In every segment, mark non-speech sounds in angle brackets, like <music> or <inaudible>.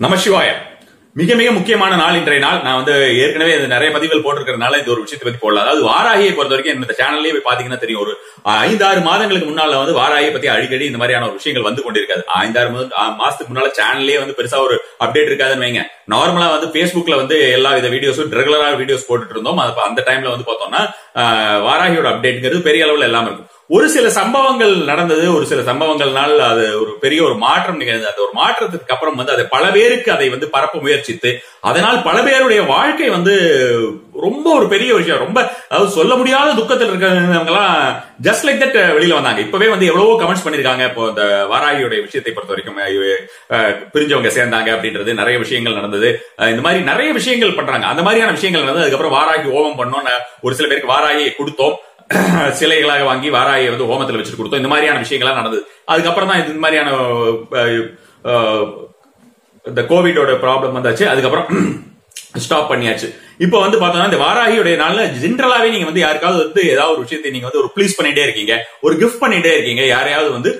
நமசிவாய மிக மிக முக்கியமான நாள் இன்றைய நாள். நான் வந்து ஏற்கனவே நிறைய பதிவுகள் போட்டிருக்கிறதுனால இந்த ஒரு விஷயத்தை பத்தி போடலாம் அதாவது வாராகியை பொறுத்த வரைக்கும் இந்த சேனல்லயே போய் பாத்தீங்கன்னா தெரியும். ஒரு ஐந்தாறு மாதங்களுக்கு முன்னால வந்து வாராகியை பத்தி அடிக்கடி இந்த மாதிரியான ஒரு விஷயங்கள் வந்து கொண்டிருக்காது. ஐந்தாறு மாத- மாசத்துக்கு முன்னால சேனல்லயே வந்து பெருசா ஒரு அப்டேட் இருக்காதுன்னு வைங்க. நார்மலா வந்து பேஸ்புக்ல வந்து எல்லா வித வீடியோஸும் ரெகுலரா வீடியோஸ் போட்டுட்டு இருந்தோம். அது அந்த டைம்ல வந்து பார்த்தோம்னா வாராகியோட அப்டேட்ங்கிறது பெரிய அளவுல எல்லாம் இருக்கும். ஒரு சில சம்பவங்கள் நடந்தது ஒரு சில சம்பவங்கள்னால் அது ஒரு பெரிய ஒரு மாற்றம் நிகழ்ந்தது. அந்த ஒரு மாற்றத்துக்கு அப்புறம் வந்து அதை பல பேருக்கு அதை வந்து பரப்ப முயற்சித்து அதனால் பல பேருடைய வாழ்க்கை வந்து ரொம்ப ஒரு பெரிய விஷயம். ரொம்ப அதாவது சொல்ல முடியாத துக்கத்தில் இருக்கிறவங்க எல்லாம் ஜஸ்ட் லைக் தட் வெளியில வந்தாங்க. இப்பவே வந்து எவ்வளவோ கமெண்ட்ஸ் பண்ணிருக்காங்க இப்போ இந்த வாராகியுடைய விஷயத்தை பொறுத்த வரைக்கும் பிரிஞ்சவங்க சேர்ந்தாங்க அப்படின்றது நிறைய விஷயங்கள் நடந்தது. இந்த மாதிரி நிறைய விஷயங்கள் பண்றாங்க. அந்த மாதிரியான விஷயங்கள் நடந்தது. அதுக்கப்புறம் வாராகி ஓமம் பண்ணோம் ஒரு சில பேருக்கு வாராகியை கொடுத்தோம். <clears throat> சிலைகளாக வாங்கி வாராயை வந்து ஹோமத்தில் வச்சுட்டு கொடுத்தோம். இந்த மாதிரியான விஷயங்கள்லாம் நடந்தது. அதுக்கப்புறம் தான் இந்த மாதிரியான இந்த கோவிடோட ப்ராப்ளம் வந்தாச்சு. அதுக்கப்புறம் ஸ்டாப் பண்ணியாச்சு. இப்போ வந்து பார்த்தோம்னா இந்த வாராகியுடைய நாள்ல ஜென்ரலாவே நீங்க வந்து யாருக்காவது வந்து ஏதாவது ஒரு விஷயத்தை நீங்க வந்து ஒரு ப்ளீஸ் பண்ணிட்டே இருக்கீங்க. ஒரு கிஃப்ட் பண்ணிட்டே இருக்கீங்க. யாரையாவது வந்து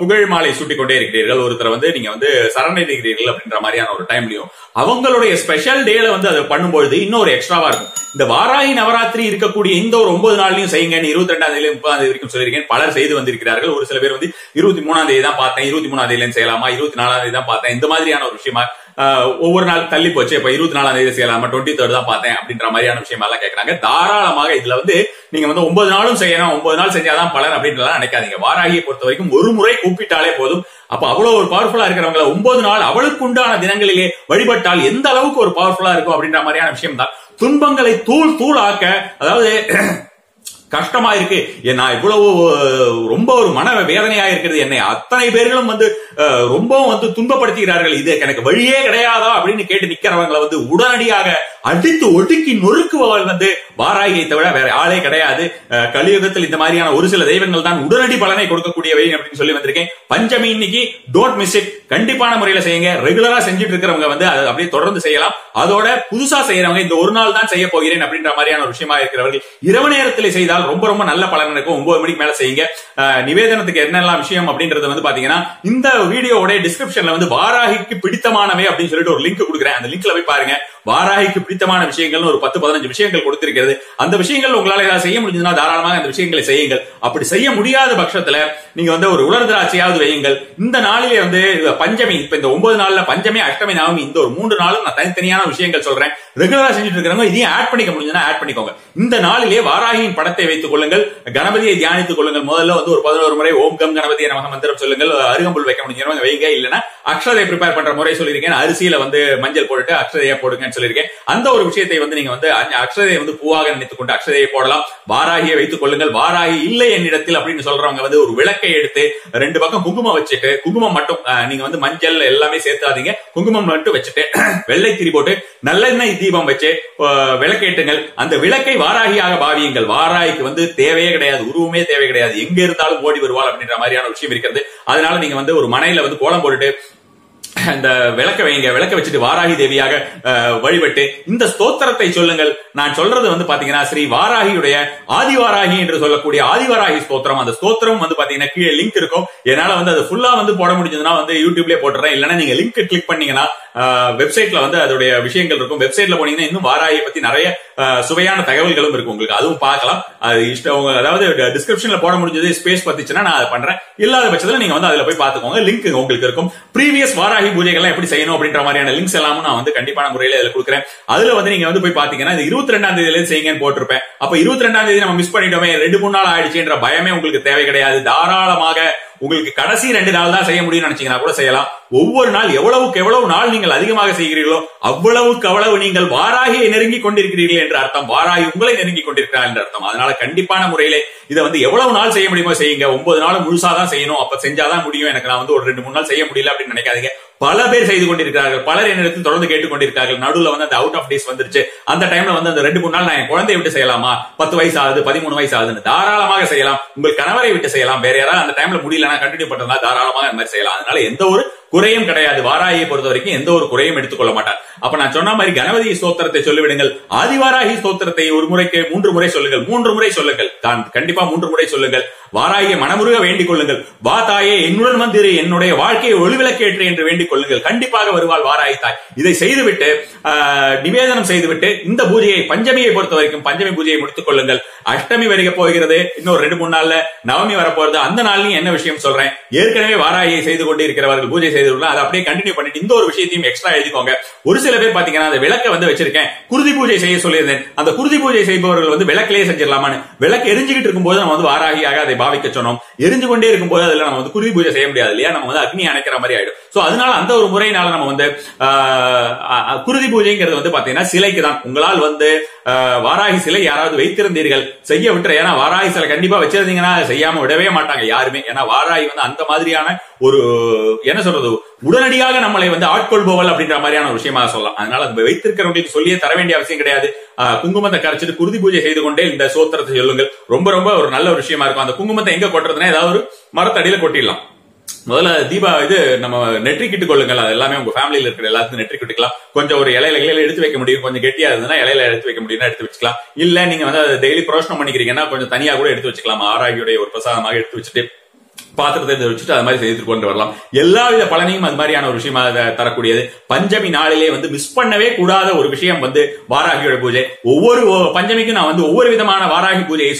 புகழ் மாலை சூட்டிக் கொண்டே இருக்கிறீர்கள். ஒருத்தர் வந்து நீங்க வந்து சரணடைகிறீர்கள் அப்படின்ற மாதிரியான ஒரு டைம்லயும் அவங்களுடைய ஸ்பெஷல் டேல வந்து அதை பண்ணும்பொழுது இன்னும் ஒரு எக்ஸ்ட்ராவா இருக்கும். இந்த வாராகி நவராத்திரி இருக்கக்கூடிய இந்த ஒரு ஒன்பது நாள்லயும் செய்யுங்கன்னு இருபத்தி ரெண்டாம் தேதி முப்பதாம் தேதி வரைக்கும் சொல்லியிருக்கேன். பலர் செய்து வந்திருக்கிறார்கள். ஒரு சில பேர் வந்து இருபத்தி மூணாம் தேதி தான் பார்த்தேன். இருபத்தி மூணாம் தேதியிலும் செய்யலாமா? இருபத்தி நாலாம் தேதி தான் பார்த்தேன். இந்த மாதிரியான ஒரு விஷயமா ஒவ்வொரு நாள் தள்ளி போச்சு. இப்ப இருபத்தி நாலாம் தேதி செய்யலாமா டுவெண்ட்டி தேர்ட் தான் பார்த்தேன் அப்படின்ற மாதிரியான விஷயம் எல்லாம் கேட்கறாங்க தாராளமாக இதுல வந்து நீங்க வந்து ஒன்பது நாளும் செய்யணும் ஒன்பது நாள் செஞ்சாதான் பலன் அப்படின்றலாம் நினைக்காதீங்க. வாராகியை பொறுத்த வரைக்கும் ஒரு முறை கூப்பிட்டாலே போதும். அப்ப அவ்வளவு ஒரு பவர்ஃபுல்லா இருக்கிறவங்கள ஒன்பது நாள் அவளுக்கு உண்டான தினங்களிலே வழிபட்டால் எந்த அளவுக்கு ஒரு பவர்ஃபுல்லா இருக்கும் அப்படின்ற மாதிரியான விஷயம் தான் துன்பங்களை தூள் தூள் ஆக்க அதாவது கஷ்டமா இருக்கு நான் இவ்வளவு ரொம்ப ஒரு மன வேதனையா இருக்கிறது என்னை அத்தனை பேர்களும் வந்து ரொம்பவும் வந்து துன்பப்படுத்துகிறார்கள். இது எனக்கு வழியே கிடையாதா? அப்படின்னு கேட்டு நிக்கிறவங்களை வந்து உடனடியாக அடித்து ஒடுக்கி நொறுக்குபவள் வந்து வாராகியை தவிர வேற ஆளே கிடையாது. கலியுகத்தில் இந்த மாதிரியான ஒரு சில தெய்வங்கள் தான் உடனடி பலனை கொடுக்கக்கூடியவை அப்படின்னு சொல்லி வந்திருக்கேன். பஞ்சமி இன்னைக்கு டோன்ட் மிஸ் இட் கண்டிப்பான முறையில செய்யுங்க. ரெகுலரா செஞ்சுட்டு இருக்கிறவங்க வந்து அதை அப்படியே தொடர்ந்து செய்யலாம். அதோட புதுசா செய்யறவங்க இந்த ஒரு நாள் தான் செய்ய போகிறேன் அப்படின்ற மாதிரியான ஒரு விஷயமா இருக்கிறவர்கள் இரவு நேரத்தில் செய்தால் ரொம்ப ரொம்ப நல்ல பலன் இருக்கும் ஒன்பது மணிக்கு மேல செய்யுங்க. நிவேதனத்துக்கு என்னெல்லாம் விஷயம் அப்படின்றது வந்து பாத்தீங்கன்னா இந்த வீடியோட டிஸ்கிரிப்ஷன்ல வந்து வாராகிக்கு பிடித்தமானவை அப்படின்னு சொல்லிட்டு ஒரு லிங்க் கொடுக்குறேன். அந்த லிங்க்ல போய் பாருங்க. வாராகிக்கு பிடித்தமான விஷயங்கள்னு ஒரு பத்து பதினஞ்சு விஷயங்கள் கொடுத்திருக்கிறது. அந்த விஷயங்கள் உங்களால ஏதாவது செய்ய முடிஞ்சதுன்னா தாராளமாக அந்த விஷயங்களை செய்யுங்கள். அப்படி செய்ய முடியாத பட்சத்துல நீங்க வந்து ஒரு உலர் திராட்சையாவது வையுங்கள். இந்த நாளிலே வந்து பஞ்சமி இப்ப இந்த ஒன்பது நாள்ல பஞ்சமி அஷ்டமி நவமி இந்த ஒரு மூன்று நாளும் நான் தனித்தனியான விஷயங்கள் சொல்றேன். ரெகுலரா செஞ்சுட்டு இருக்கிறவங்க இதையும் ஆட் பண்ணிக்க முடிஞ்சதுன்னா ஆட் பண்ணிக்கோங்க. இந்த நாளிலே வாராகியின் படத்தை வைத்துக் கொள்ளுங்கள். கணபதியை தியானித்துக் கொள்ளுங்கள். முதல்ல வந்து ஒரு பதினோரு முறை ஓம் கம் கணபதி நமக மந்திரம் சொல்லுங்கள். அருகம்புல் வைக்க முடிஞ்சவங்க வைங்க. இல்லைன்னா அக்ஷதை ப்ரிப்பேர் பண்ற முறை சொல்லியிருக்கேன். அரிசியில வந்து மஞ்சள் போட்டுட்டு அக்ஷதையா போடுங்கன்னு சொல்லியிருக்கேன். அந்த ஒரு விஷயத்தை வந்து நீங்க வந்து அக்ஷதையை வந்து பூவாக நினைத்துக் கொண்டு அக்ஷதையை போடலாம். வாராகியை வைத்துக் கொள்ளுங்கள். வாராகி இல்லை என்னிடத்தில் அப்படின்னு சொல்றவங்க வந்து ஒரு விளக்கை எடுத்து ரெண்டு பக்கம் குங்குமம் வச்சுட்டு குங்குமம் மட்டும் நீங்க வந்து மஞ்சள் எல்லாமே சேர்த்தாதீங்க. குங்குமம் மட்டும் வச்சுட்டு <clears throat> வெள்ளை திரி போட்டு நல்லெண்ணெய் தீபம் வச்சு விளக்கேட்டுங்கள். அந்த விளக்கை வாராகியாக பாவியுங்கள். வாராகிக்கு வந்து தேவையே கிடையாது. உருவமே தேவை கிடையாது. எங்க இருந்தாலும் ஓடி வருவாள் அப்படின்ற மாதிரியான விஷயம் இருக்கிறது. அதனால நீங்க வந்து ஒரு மனையில வந்து கோலம் போட்டுட்டு இந்த விளக்க வைங்க விளக்க வச்சுட்டு வாராகி தேவியாக வழிபட்டு இந்த ஸ்தோத்திரத்தை சொல்லுங்கள். நான் சொல்றது வந்து பாத்தீங்கன்னா ஸ்ரீ வாராகியுடைய ஆதிவாராகி என்று சொல்லக்கூடிய ஆதிவாராகி ஸ்தோத்திரம். அந்த ஸ்தோத்திரம் வந்து பாத்தீங்கன்னா கீழே லிங்க் இருக்கும். என்னால வந்து அது ஃபுல்லா வந்து போட முடிஞ்சதுன்னா வந்து யூடியூப்லயே போட்டுறேன். இல்லைன்னா நீங்க லிங்க் கிளிக் பண்ணீங்கன்னா வெப்சைட்ல வந்து அதோடைய விஷயங்கள் இருக்கும். வெப்சைட்ல போனீங்கன்னா இன்னும் வாராகியை பத்தி நிறைய சுவையான தகவல்களும் இருக்கு உங்களுக்கு. அதுவும் பார்க்கலாம். அது இஷ்டம் அதாவது டிஸ்கிரிப்ஷன்ல போட முடிஞ்சது ஸ்பேஸ் பத்திச்சுன்னா நான் அதை பண்றேன். இல்லாத பட்சத்துல நீங்க வந்து அதுல போய் பாத்துக்கோங்க லிங்க் உங்களுக்கு இருக்கும். ப்ரீவியஸ் வாராகி பூஜைகள்லாம் எப்படி செய்யணும் அப்படின்ற மாதிரியான லிங்க்ஸ் எல்லாமும் நான் வந்து கண்டிப்பான முறையில இதுல கொடுக்குறேன். அதுல வந்து நீங்க வந்து போய் பாத்தீங்கன்னா இது இருபத்தி ரெண்டாம் தேதியில செய்யுங்கன்னு போட்டிருப்பேன். அப்ப இருபத்தி ரெண்டாம் தேதி நம்ம மிஸ் பண்ணிட்டோமே ரெண்டு மூணு நாள் ஆயிடுச்சுன்ற பயமே உங்களுக்கு தேவை கிடையாது. தாராளமாக உங்களுக்கு கடைசி ரெண்டு நாள் தான் செய்ய முடியும்னு நினைச்சீங்கன்னா கூட செய்யலாம். ஒவ்வொரு நாள் எவ்வளவுக்கு எவ்வளவு நாள் நீங்கள் அதிகமாக செய்கிறீர்களோ அவ்வளவுக்கு அவ்வளவு நீங்கள் வாராகியை நெருங்கி கொண்டிருக்கிறீர்கள் என்ற அர்த்தம் வாராகி உங்களை நெருங்கி கொண்டிருக்கிறார் என்ற அர்த்தம். அதனால கண்டிப்பான முறையிலே இதை வந்து எவ்வளவு நாள் செய்ய முடியுமோ செய்யுங்க. ஒன்பது நாள் முழுசா தான் செய்யணும். அப்ப செஞ்சாதான் முடியும். எனக்கு நான் வந்து ஒரு ரெண்டு மூணு நாள் செய்ய முடியல அப்படின்னு நினைக்காதீங்க. பல பேர் செய்து கொண்டிருக்கிறார்கள். பலர் என்னிடத்தில் தொடர்ந்து கேட்டுக்கொண்டிருக்கிறார்கள் நடுவுல வந்து அந்த அவுட் ஆஃப் டேஸ் வந்துருச்சு. அந்த டைம்ல வந்து அந்த ரெண்டு மூணு நாள் நான் என் குழந்தையை விட்டு செய்யலாமா? பத்து வயசு ஆகுது பதிமூணு வயசு ஆகுதுன்னு தாராளமாக செய்யலாம். உங்கள் கணவரை விட்டு செய்யலாம். வேற யாராவது அந்த டைம்ல முடியலன்னா கண்டினியூ பண்றதா தாராளமாக அந்த மாதிரி செய்யலாம். அதனால எந்த ஒரு குறையும் கிடையாது. வாராகியை பொறுத்த வரைக்கும் எந்த ஒரு குறையும் எடுத்துக்கொள்ள மாட்டார். அப்ப நான் சொன்ன மாதிரி கணபதி ஸ்தோத்திரத்தை சொல்லிவிடுங்கள். ஆதிவாராகி ஸ்தோத்திரத்தை ஒரு முறைக்கு மூன்று முறை சொல்லுங்கள். மூன்று முறை சொல்லுங்கள். தான் கண்டிப்பா மூன்று முறை சொல்லுங்கள். வாராகிய மனமுருக வேண்டிக் கொள்ளுங்கள் வா தாயே என்னுடன் வந்திரு என்னுடைய வாழ்க்கையை ஒளிவிளக்கேற்று என்று வேண்டிக் கொள்ளுங்கள் கண்டிப்பாக வருவாள் வாராய் தாய். இதை செய்துவிட்டு நிவேதனம் செய்துவிட்டு இந்த பூஜையை பஞ்சமியை பொறுத்த வரைக்கும் பஞ்சமி பூஜையை முடித்துக் கொள்ளுங்கள். அஷ்டமி வரைக்க போகிறது. இன்னொரு ரெண்டு மூணு நாள்ல நவமி வரப்போறது. அந்த நாள்லயும் என்ன விஷயம் சொல்றேன்? ஏற்கனவே வாராயை செய்து கொண்டு இருக்கிறவர்கள் பூஜை செய்து அதை அப்படியே கண்டினியூ பண்ணிட்டு இந்த ஒரு விஷயத்தையும் எக்ஸ்ட்ரா எழுதிக்கோங்க. ஒரு சில பேர் பாத்தீங்கன்னா அந்த விளக்கை வந்து வச்சிருக்கேன். குருதி பூஜை செய்ய சொல்லியிருந்தேன். அந்த குருதி பூஜை செய்பவர்கள் வந்து விளக்கிலேயே செஞ்சிடலாமான்னு. விளக்கு எரிஞ்சுக்கிட்டு இருக்கும்போது நம்ம வந்து வாராகியாக அதை பாவிக்க சொன்னோம் எரிஞ்சு கொண்டே இருக்கும்போது அதுல நம்ம வந்து குருதி பூஜை செய்ய முடியாது இல்லையா? நம்ம வந்து அக்னி அணைக்கிற மாதிரி ஆயிடும். சோ அதனால அந்த ஒரு முறையினால நம்ம வந்து ஆஹ், ஆஹ், குருதி பூஜைங்கிறது வந்து பாத்தீங்கன்னா சிலைக்கு தான் உங்களால் வந்து ஆஹ், வாராகி சிலை யாராவது வைத்திருந்தீர்கள் செய்ய விட்டுற ஏன்னா வாராகி சிலை கண்டிப்பா வச்சிருந்தீங்கன்னா செய்யாம விடவே மாட்டாங்க யாருமே. ஏன்னா வாராகி வந்து அந்த மாதிரியான ஒரு என்ன சொல்றது உடனடியாக நம்மளை வந்து ஆட்கொள்பவள் அப்படின்ற மாதிரியான ஒரு விஷயமா சொல்லலாம். அதனால அது வைத்திருக்கிறவங்களுக்கு சொல்லியே தர வேண்டிய அவசியம் கிடையாது. ஆஹ், குங்குமத்தை கரைச்சிட்டு குருதி பூஜை செய்து கொண்டே இந்த சோத்திரத்தை சொல்லுங்கள். ரொம்ப ரொம்ப ஒரு நல்ல ஒரு விஷயமா இருக்கும். அந்த குங்குமத்தை எங்க கொட்டுறதுன்னா ஏதாவது ஒரு மரத்தடியில கொட்டிடலாம். முதல்ல தீபா இது நம்ம நெற்றி கிட்டு கொள்ளுங்கள். அது எல்லாமே உங்க ஃபேமிலியில இருக்கிற எல்லாத்துக்கும் நெற்றி கிட்டுக்கலாம். கொஞ்சம் ஒரு இலையில இலையில எடுத்து வைக்க முடியும். கொஞ்சம் கெட்டியா இருந்ததுன்னா இலையில எடுத்து வைக்க முடியும்னா எடுத்து வச்சுக்கலாம். இல்ல நீங்க வந்து டெய்லி புரோஷனம் பண்ணிக்கிறீங்கன்னா கொஞ்சம் தனியா கூட எடுத்து வச்சுக்கலாம். ஆராயுடைய ஒரு பிரசாதமாக எடுத்து வச்சுட்டு பாத்திரத்தை எடுத்து வச்சுட்டு அது மாதிரி செய்து கொண்டு வரலாம். எல்லா வித பலனையும் அது மாதிரியான ஒரு விஷயமா தரக்கூடியது. பஞ்சமி நாளிலே வந்து மிஸ் பண்ணவே கூடாத ஒரு விஷயம் வந்து வாராகியோட பூஜை. ஒவ்வொரு பஞ்சமிக்கும் நான் வந்து ஒவ்வொரு விதமான வாராகி பூஜையை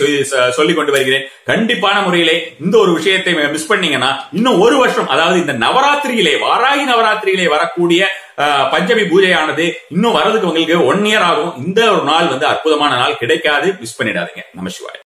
சொல்லி- கொண்டு வருகிறேன். கண்டிப்பான முறையிலே இந்த ஒரு விஷயத்தை மிஸ் பண்ணீங்கன்னா இன்னும் ஒரு வருஷம் அதாவது இந்த நவராத்திரியிலே வாராகி நவராத்திரியிலே வரக்கூடிய பஞ்சமி பூஜையானது இன்னும் வரதுக்கு உங்களுக்கு ஒன் இயர் ஆகும். இந்த ஒரு நாள் வந்து அற்புதமான நாள் கிடைக்காது. மிஸ் பண்ணிடாதீங்க. நம சிவாய்.